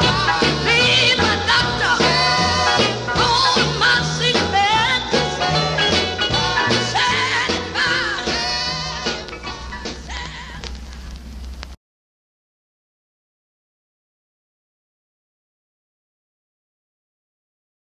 Bye.